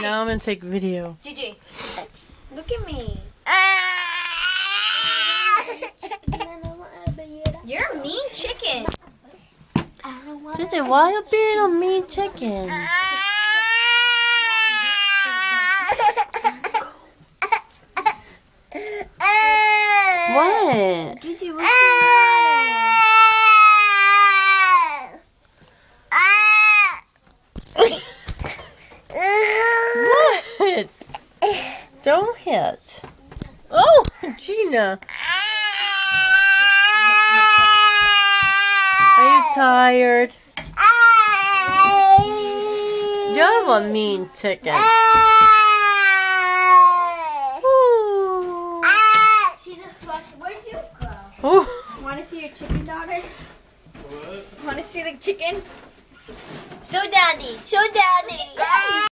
Now I'm gonna take video. Gigi, look at me. You're a mean chicken. Gigi, why you being a mean chicken? What? Gigi, what's the matter? What? Don't hit. Oh, Gina. Are you tired? You're a mean chicken. Ooh. Where'd you go? Ooh. Want to see your chicken daughter? Want to see the chicken? Show daddy. Show daddy.